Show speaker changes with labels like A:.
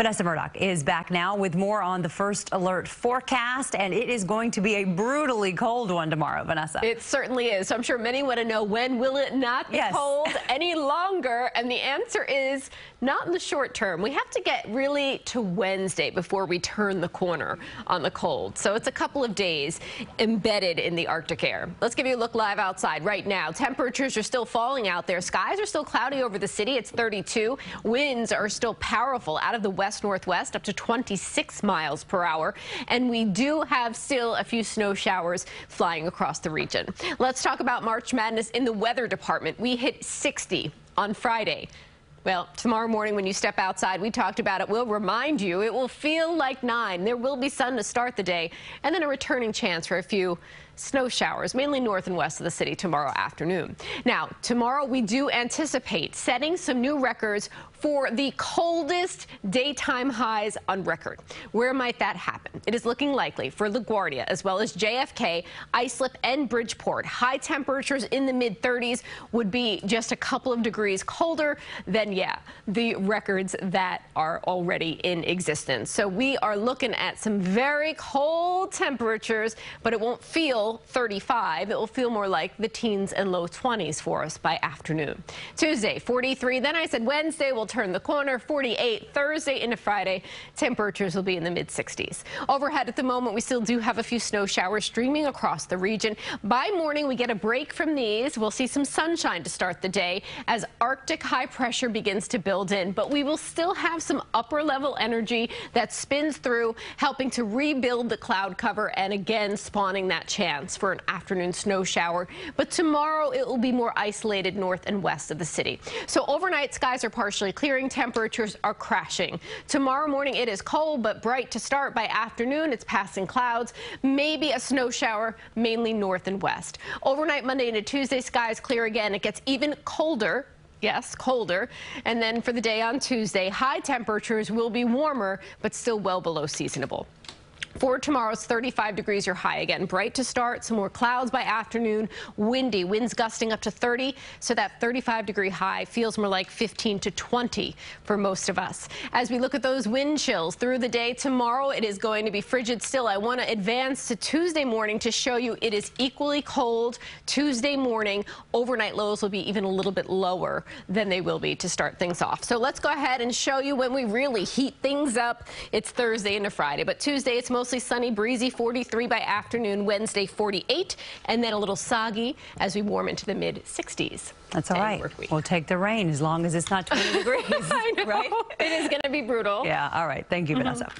A: Vanessa Murdock is back now with more on the first alert forecast, and it is going to be a brutally cold one tomorrow, Vanessa.
B: It certainly is. So I'm sure many want to know when will it not be
A: yes.
B: cold any longer? And the answer is not in the short term. We have to get really to Wednesday before we turn the corner on the cold. So it's a couple of days embedded in the Arctic air. Let's give you a look live outside right now. Temperatures are still falling out there. Skies are still cloudy over the city. It's 32. Winds are still powerful out of the west west northwest up to 26 miles per hour. And we do have still a few snow showers flying across the region. Let's talk about March Madness in the weather department. We hit 60 on Friday. Well, tomorrow morning when you step outside, we talked about it. We'll remind you it will feel like nine. There will be sun to start the day and then a returning chance for a few snow showers, mainly north and west of the city tomorrow afternoon. Now, tomorrow we do anticipate setting some new records for the coldest daytime highs on record. Where might that happen? It is looking likely for LaGuardia as well as JFK, Islip, and Bridgeport. High temperatures in the mid 30s would be just a couple of degrees colder than, yeah, the records that are already in existence. So we are looking at some very cold temperatures, but it won't feel 35. It will feel more like the teens and low 20s for us by afternoon. Tuesday, 43. Then I said Wednesday will turn the corner. 48 Thursday into Friday. Temperatures will be in the mid 60s. Overhead at the moment, we still do have a few snow showers streaming across the region. By morning, we get a break from these. We'll see some sunshine to start the day as Arctic high pressure begins to build in. But we will still have some upper level energy that spins through, helping to rebuild the cloud cover and again spawning that chance for an afternoon snow shower. But tomorrow it will be more isolated north and west of the city. So overnight skies are partially clearing temperatures are crashing. Tomorrow morning it is cold but bright to start. By afternoon it's passing clouds, maybe a snow shower mainly north and west. Overnight Monday into Tuesday skies clear again. It gets even colder Yes, colder. And then for the day on Tuesday, high temperatures will be warmer, but still well below seasonable. For tomorrow, it's 35 degrees your high again. Bright to start, some more clouds by afternoon. Windy, winds gusting up to 30. So that 35 degree high feels more like 15 to 20 for most of us. As we look at those wind chills through the day tomorrow, it is going to be frigid still. I want to advance to Tuesday morning to show you it is equally cold Tuesday morning. Overnight lows will be even a little bit lower than they will be to start things off. So let's go ahead and show you when we really heat things up. It's Thursday into Friday, but Tuesday it's sunny, breezy, 43 by afternoon, Wednesday 48, and then a little soggy as we warm into the mid 60s.
A: That's all right. We'll take the rain as long as it's not 20 degrees.
B: I know. Right? It is going to be brutal.
A: Yeah, all right. Thank you, mm -hmm. Vanessa.